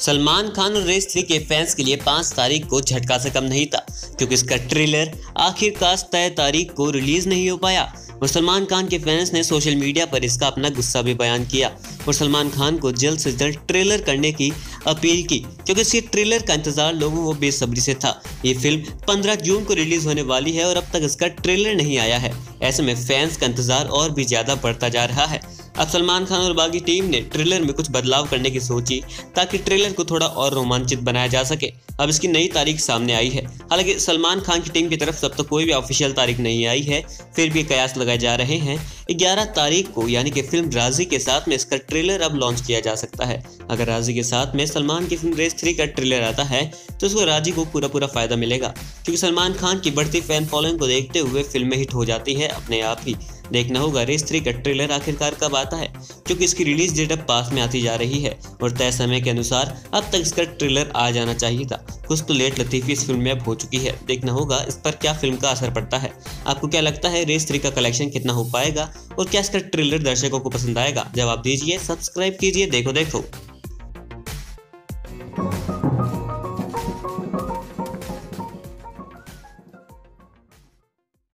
सलमान खान और race three के fans के लिए पाँच तारीख को झटका से कम नहीं था, क्योंकि इसका ट्रेलर आखिरकार तय तारीख को रिलीज़ नहीं हो पाया। और सलमान खान के फैंस ने सोशल मीडिया पर इसका अपना गुस्सा भी बयान किया और सलमान खान को जल्द से जल्द ट्रेलर करने की अपील की, क्योंकि इस ट्रेलर का इंतज़ार लोगों को बेसब्री से था। ये फ़िल्म 15 जून को रिलीज़ होने वाली है और अब तक इसका ट्रेलर नहीं आया है। ऐसे में फैंस का इंतज़ार और भी ज़्यादा बढ़ता जा रहा है। अब सलमान खान और बाकी टीम ने ट्रेलर में कुछ बदलाव करने की सोची ताकि ट्रेलर को थोड़ा और रोमांचित बनाया जा सके। अब इसकी नई तारीख सामने आई है। हालाँकि सलमान खान की टीम की तरफ़ अब तक तो कोई भी ऑफिशियल तारीख नहीं आई है, फिर भी कयास लगाए जा रहे हैं। 11 तारीख को यानी कि फ़िल्म राज़ी के साथ में इसका ट्रेलर अब लॉन्च किया जा सकता है। अगर राज़ी के साथ में सलमान की फ़िल्म रेस थ्री का ट्रेलर आता है तो उसको राज़ी को पूरा पूरा फ़ायदा मिलेगा, क्योंकि सलमान खान की बढ़ती फ़ैन फॉलोइंग को देखते हुए फ़िल्में हिट हो जाती है अपने आप ही। देखना होगा, रेस थ्री का ट्रेलर आखिरकार कब आता है क्योंकि इसकी रिलीज़ डेट अब पास में आती जा रही है, और तय समय के अनुसार अब तक इसका ट्रेलर आ जाना चाहिए था। कुछ तो लेट लतीफ़ी इस फ़िल्म में अब हो चुकी है, देखना होगा इस पर क्या फ़िल्म का असर पड़ता है। आपको क्या लगता है रेस थ्री का कलेक्शन कितना हो पाएगा, और क्या इसका ट्रेलर दर्शकों को पसंद आएगा? जवाब दीजिए, सब्सक्राइब कीजिए, देखो देखो।